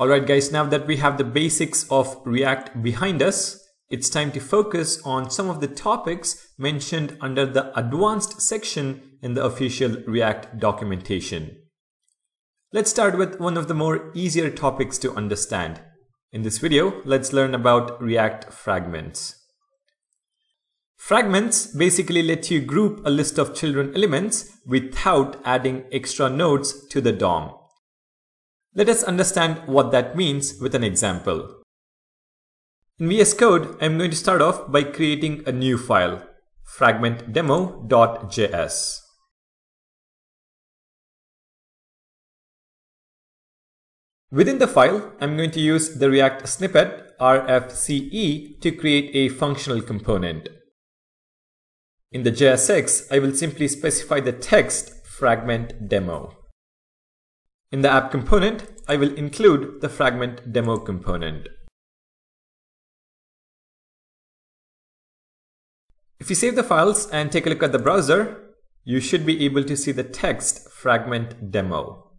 Alright guys, now that we have the basics of React behind us, it's time to focus on some of the topics mentioned under the advanced section in the official React documentation. Let's start with one of the more easier topics to understand. In this video, let's learn about React fragments. Fragments basically let you group a list of children elements without adding extra nodes to the DOM. Let us understand what that means with an example. In VS Code, I'm going to start off by creating a new file, fragmentdemo.js. Within the file, I'm going to use the React snippet rfce to create a functional component. In the JSX, I will simply specify the text fragment demo. In the app component, I will include the fragment demo component. If you save the files and take a look at the browser, you should be able to see the text fragment demo.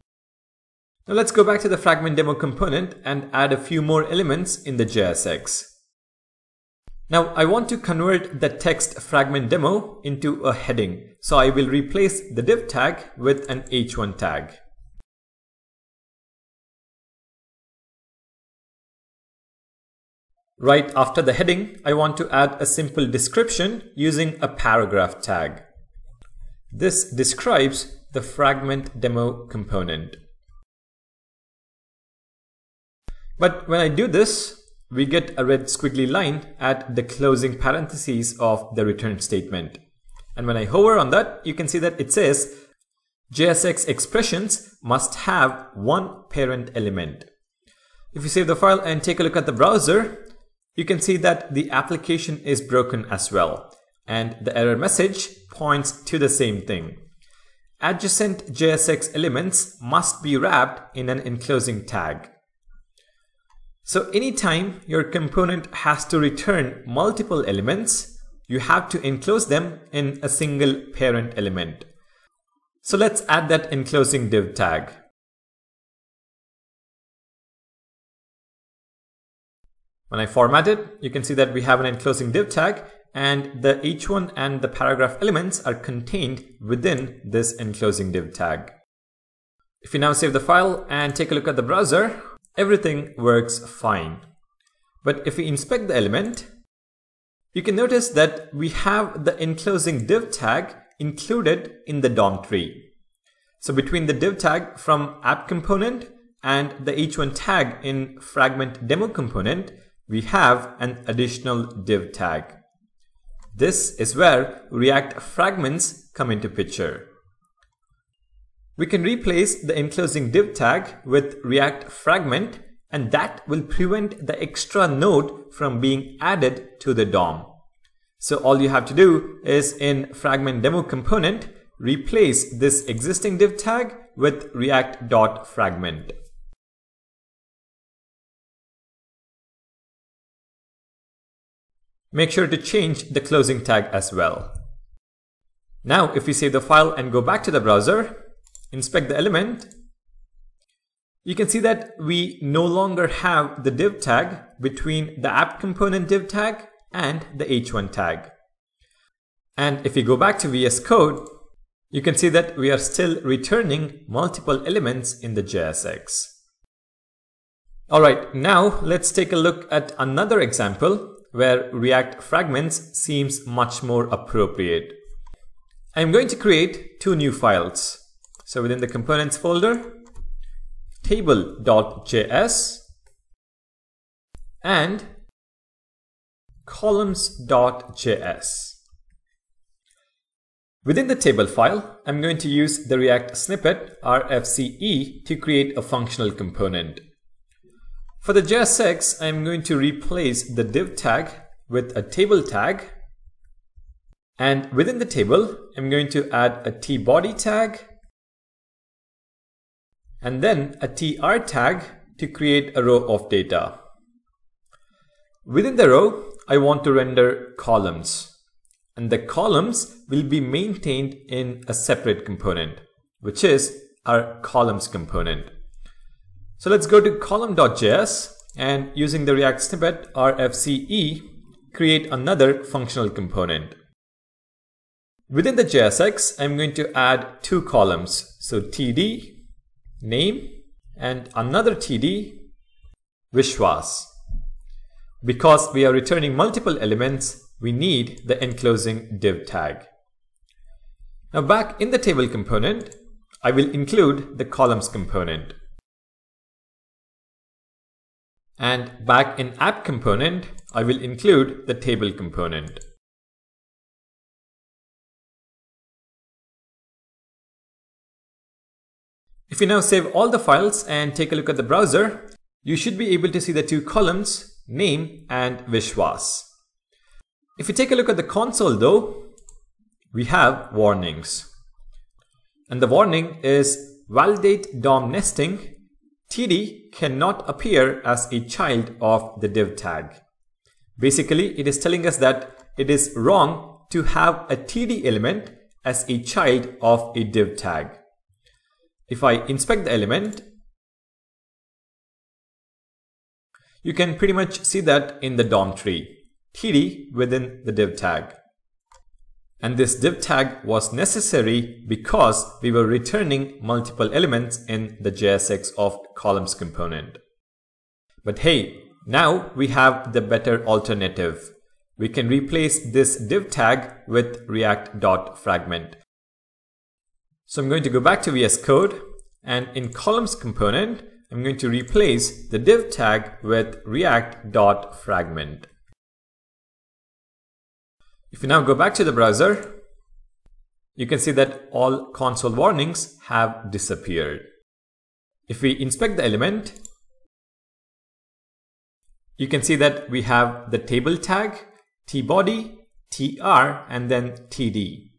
Now let's go back to the fragment demo component and add a few more elements in the JSX. Now I want to convert the text fragment demo into a heading. So I will replace the div tag with an h1 tag. Right after the heading, I want to add a simple description using a paragraph tag. This describes the fragment demo component. But when I do this, we get a red squiggly line at the closing parentheses of the return statement. And when I hover on that, you can see that it says JSX expressions must have one parent element. If you save the file and take a look at the browser, you can see that the application is broken as well. And the error message points to the same thing. Adjacent JSX elements must be wrapped in an enclosing tag. So anytime your component has to return multiple elements, you have to enclose them in a single parent element. So let's add that enclosing div tag. When I format it, you can see that we have an enclosing div tag and the h1 and the paragraph elements are contained within this enclosing div tag. If you now save the file and take a look at the browser, everything works fine. But if we inspect the element, you can notice that we have the enclosing div tag included in the DOM tree. So between the div tag from app component and the h1 tag in fragment demo component, we have an additional div tag. This is where React fragments come into picture. We can replace the enclosing div tag with React fragment and that will prevent the extra node from being added to the DOM. So all you have to do is in fragment demo component, replace this existing div tag with react.fragment. Make sure to change the closing tag as well. Now, if we save the file and go back to the browser, inspect the element, you can see that we no longer have the div tag between the app component div tag and the h1 tag. And if we go back to VS Code, you can see that we are still returning multiple elements in the JSX. Alright, now let's take a look at another example where React fragments seems much more appropriate. I'm going to create two new files. So within the components folder, table.js and columns.js. Within the table file, I'm going to use the React snippet rfce to create a functional component. For the JSX, I'm going to replace the div tag with a table tag. And within the table, I'm going to add a tbody tag and then a tr tag to create a row of data. Within the row, I want to render columns. And the columns will be maintained in a separate component, which is our columns component. So let's go to column.js and using the React snippet rfce, create another functional component. Within the JSX, I'm going to add two columns. So td, name, and another td, Vishwas. Because we are returning multiple elements, we need the enclosing div tag. Now back in the table component, I will include the columns component. And back in app component, I will include the table component. If you now save all the files and take a look at the browser, you should be able to see the two columns, name and Vishwas. If you take a look at the console though, we have warnings. And the warning is validate DOM nesting TD cannot appear as a child of the div tag. Basically, it is telling us that it is wrong to have a TD element as a child of a div tag. If I inspect the element, you can pretty much see that in the DOM tree, TD within the div tag. And this div tag was necessary because we were returning multiple elements in the JSX of columns component. But hey, now we have the better alternative. We can replace this div tag with react.fragment. So I'm going to go back to VS Code and in columns component, I'm going to replace the div tag with react.fragment. If you now go back to the browser, you can see that all console warnings have disappeared. If we inspect the element, you can see that we have the table tag, tbody, tr, and then td.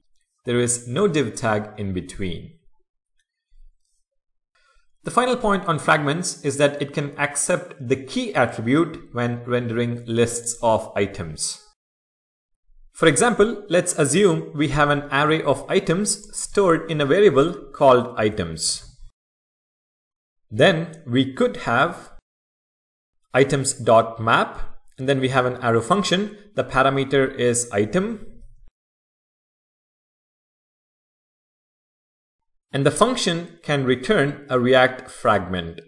There is no div tag in between. The final point on fragments is that it can accept the key attribute when rendering lists of items. For example, let's assume we have an array of items stored in a variable called items. Then we could have items.map and then we have an arrow function. The parameter is item and the function can return a React fragment.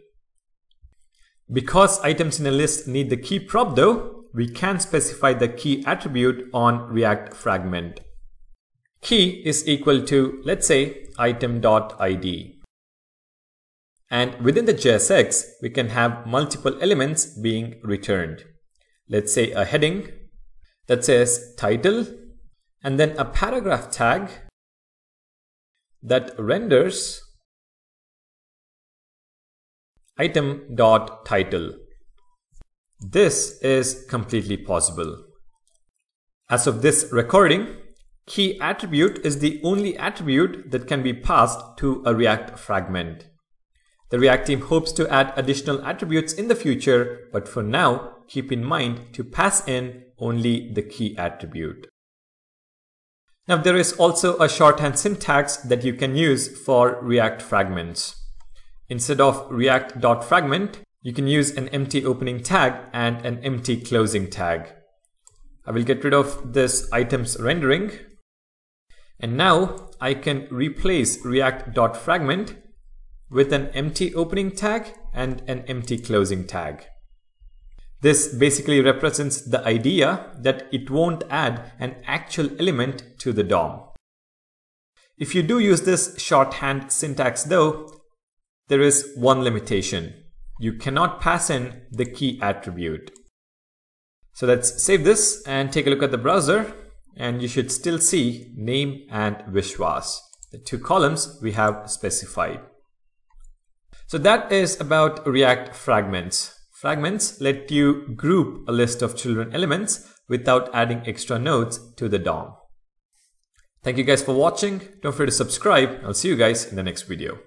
Because items in a list need the key prop though, we can specify the key attribute on React fragment. Key is equal to, let's say, item.id. And within the JSX, we can have multiple elements being returned. Let's say a heading that says title, and then a paragraph tag that renders item.title. This is completely possible. As of this recording, key attribute is the only attribute that can be passed to a React fragment. The React team hopes to add additional attributes in the future, but for now, keep in mind to pass in only the key attribute. Now there is also a shorthand syntax that you can use for React fragments. Instead of react.fragment, you can use an empty opening tag and an empty closing tag. I will get rid of this items rendering. And now I can replace react.fragment with an empty opening tag and an empty closing tag. This basically represents the idea that it won't add an actual element to the DOM. If you do use this shorthand syntax though, there is one limitation. You cannot pass in the key attribute. So let's save this and take a look at the browser and you should still see name and Vishwas, the two columns we have specified. So that is about React fragments. Fragments let you group a list of children elements without adding extra nodes to the DOM. Thank you guys for watching. Don't forget to subscribe. I'll see you guys in the next video.